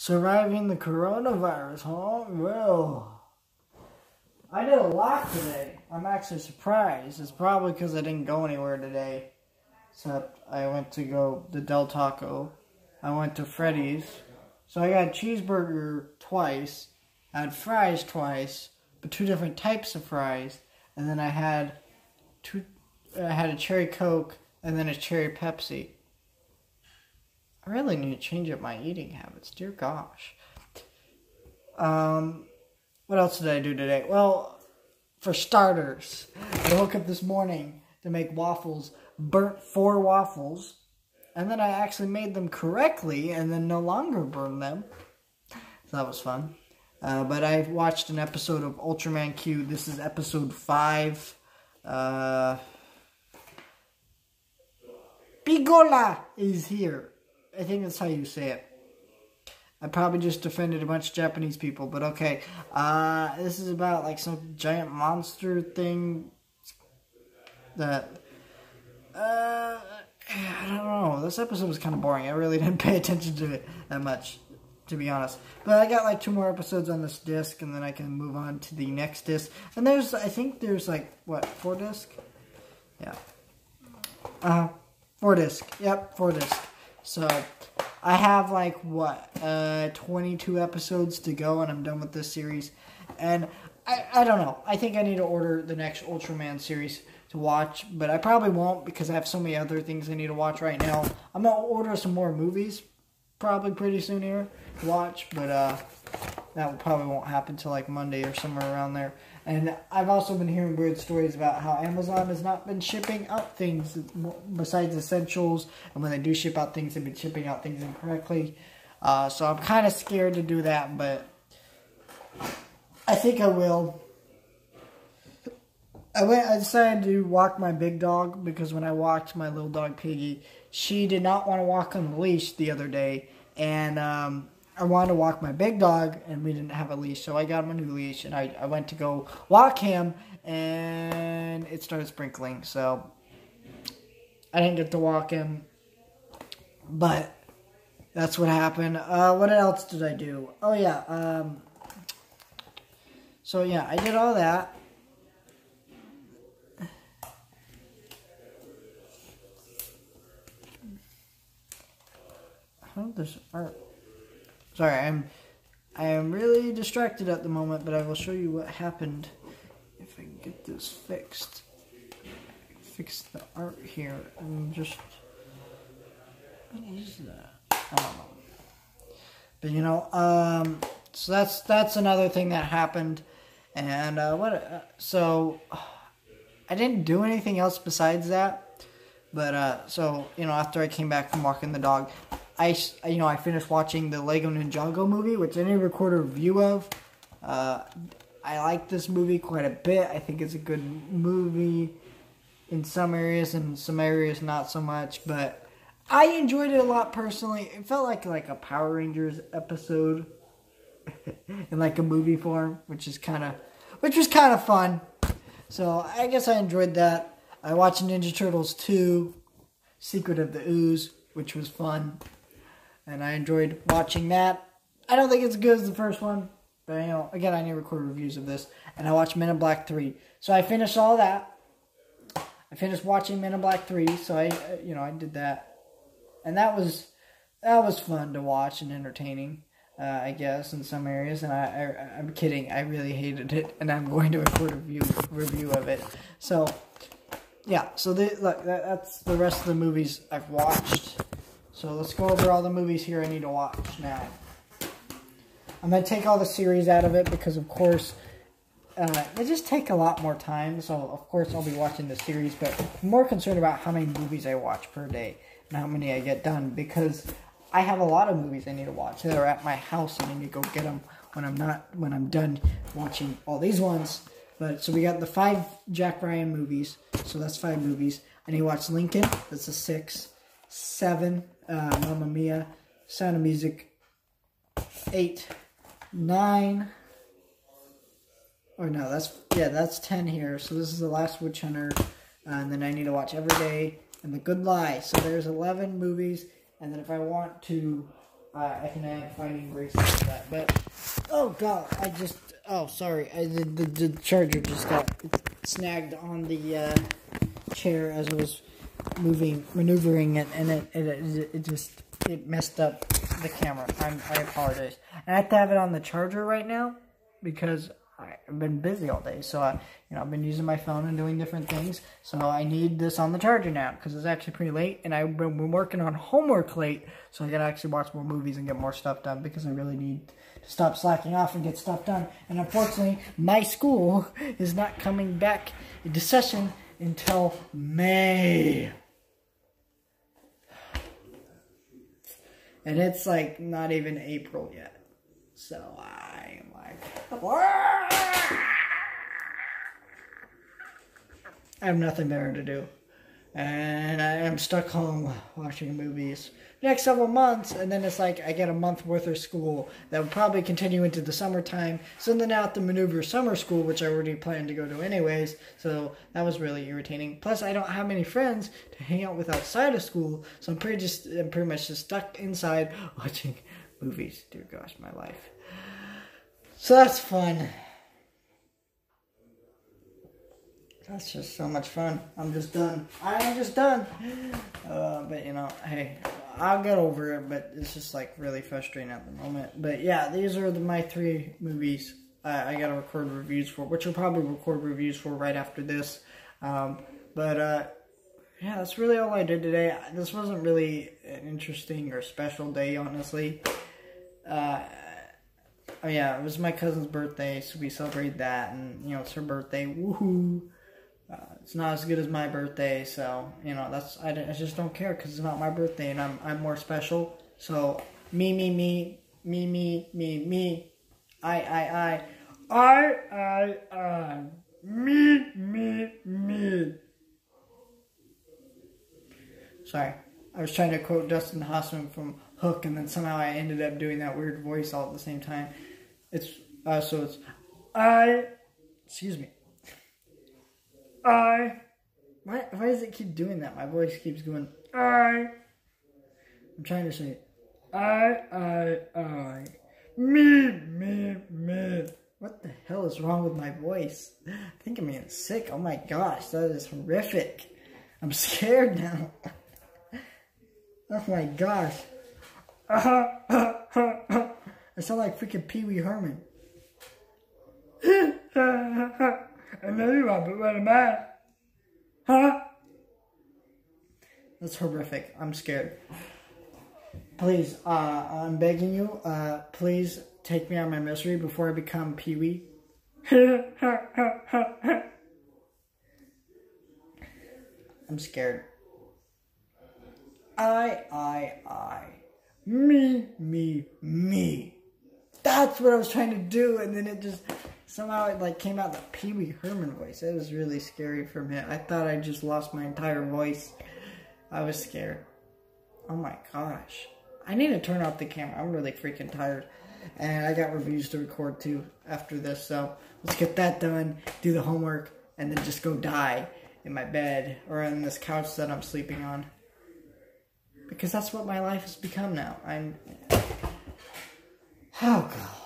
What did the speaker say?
Surviving the coronavirus, huh? Well, I did a lot today. I'm actually surprised. It's probably because I didn't go anywhere today. Except I went to go to Del Taco. I went to Freddy's. So I got cheeseburger twice. I had fries twice, but two different types of fries. And then I had two. I had a cherry Coke and then a cherry Pepsi. I really need to change up my eating habits. Dear gosh. Um, what else did I do today? Well, for starters, I woke up this morning to make waffles, burnt four waffles, and then I actually made them correctly and then no longer burned them. So that was fun. Uh, but I watched an episode of Ultraman Q. This is episode five. Uh, Bigola is here. I think that's how you say it. I probably just offended a bunch of Japanese people, but okay. Uh, this is about like some giant monster thing that. Uh, I don't know. This episode was kind of boring. I really didn't pay attention to it that much, to be honest. But I got like two more episodes on this disc, and then I can move on to the next disc. And there's, I think there's like, what, four disc? Yeah. Uh, four disc. Yep, four disc. So I have like what uh 22 episodes to go and I'm done with this series. And I I don't know. I think I need to order the next Ultraman series to watch, but I probably won't because I have so many other things I need to watch right now. I'm to order some more movies probably pretty soon here to watch, but uh that probably won't happen till like Monday or somewhere around there. And I've also been hearing weird stories about how Amazon has not been shipping out things besides essentials. And when they do ship out things, they've been shipping out things incorrectly. Uh, so I'm kind of scared to do that, but I think I will. I went. I decided to walk my big dog because when I walked my little dog Piggy, she did not want to walk on the leash the other day, and um, I wanted to walk my big dog, and we didn't have a leash, so I got him a new leash, and I, I went to go walk him, and it started sprinkling, so I didn't get to walk him, but that's what happened. Uh, what else did I do? Oh, yeah, um, so yeah, I did all that. Oh, there's art. Sorry, I'm I am really distracted at the moment, but I will show you what happened if I can get this fixed. Fix the art here and just what is that? I don't know. But you know, um, so that's that's another thing that happened, and uh, what? Uh, so I didn't do anything else besides that. But uh, so you know, after I came back from walking the dog, I, you know, I finished watching the Lego Ninjago movie, which I didn't record a review of. Uh, I like this movie quite a bit. I think it's a good movie in some areas, and some areas not so much. But I enjoyed it a lot personally. It felt like like a Power Rangers episode in like a movie form, which is kind of, which was kind of fun. So I guess I enjoyed that. I watched Ninja Turtles 2, Secret of the Ooze, which was fun and I enjoyed watching that. I don't think it's as good as the first one, but you know, again, I need to record reviews of this. And I watched Men in Black 3. So I finished all that. I finished watching Men in Black 3, so I, you know, I did that. And that was, that was fun to watch and entertaining, uh, I guess, in some areas. And I, I, I'm kidding, I really hated it, and I'm going to record a review, review of it. So, yeah, so the, look, that, that's the rest of the movies I've watched. So let's go over all the movies here I need to watch now. I'm going to take all the series out of it because, of course, uh, they just take a lot more time. So, of course, I'll be watching the series. But I'm more concerned about how many movies I watch per day and how many I get done. Because I have a lot of movies I need to watch that are at my house. And I need to go get them when I'm not, when I'm done watching all these ones. But, so we got the five Jack Ryan movies. So that's five movies. I need to watch Lincoln. That's a six. Seven uh, Mamma Mia, Sound of Music, 8, 9, or no, that's, yeah, that's 10 here. So this is the last Witch Hunter, uh, and then I need to watch Every Day, and The Good Lie. So there's 11 movies, and then if I want to I, I can add finding braces to that. But oh god, I just oh sorry, I the the, the charger just got snagged on the uh, chair as I was moving, maneuvering it, and it it, it, just it messed up the camera. I'm, I apologize. I have to have it on the charger right now because I've been busy all day. So, I, you know, I've been using my phone and doing different things. So I need this on the charger now because it's actually pretty late. And I've been working on homework late. So I got to actually watch more movies and get more stuff done because I really need to stop slacking off and get stuff done. And unfortunately, my school is not coming back into session until May. And it's like not even April yet. So I am like, I have nothing better to do. And I am stuck home watching movies. Next several months, and then it's like I get a month worth of school that will probably continue into the summertime. So then I have to maneuver summer school, which I already planned to go to anyways. So that was really irritating. Plus, I don't have many friends to hang out with outside of school, so I'm pretty just I'm pretty much just stuck inside watching movies. Dear gosh, my life. So that's fun. That's just so much fun. I'm just done. I am just done. Uh, but you know, hey, I'll get over it. But it's just like really frustrating at the moment. But yeah, these are the, my three movies uh, I gotta record reviews for, which I'll probably record reviews for right after this. Um, but uh, yeah, that's really all I did today. This wasn't really an interesting or special day, honestly. Uh, oh yeah, it was my cousin's birthday, so we celebrated that, and you know it's her birthday. Woohoo! Uh, it's not as good as my birthday, so you know that's I, I just don't care because it's not my birthday and I'm I'm more special. So me me me me me me me, I I I, I I I, me me me. Sorry, I was trying to quote Dustin Hoffman from Hook, and then somehow I ended up doing that weird voice all at the same time. It's uh, so it's I. Excuse me. I. Why, why does it keep doing that? My voice keeps going, I. I'm trying to say, I, I, I. Me, me, me. What the hell is wrong with my voice? I think I'm getting sick. Oh my gosh, that is horrific. I'm scared now. oh my gosh. I sound like freaking Pee Wee Herman. I know you are, but what am I? Huh? That's horrific. I'm scared. Please, uh, I'm begging you, uh, please take me out of my misery before I become Pee Wee. I'm scared. I, I, I. Me, me, me. That's what I was trying to do, and then it just somehow it like came out the Pee Wee Herman voice. It was really scary for me. I thought I just lost my entire voice. I was scared. Oh my gosh. I need to turn off the camera. I'm really freaking tired. And I got reviews to record too after this. So let's get that done, do the homework, and then just go die in my bed or on this couch that I'm sleeping on. Because that's what my life has become now. I'm. Oh, God.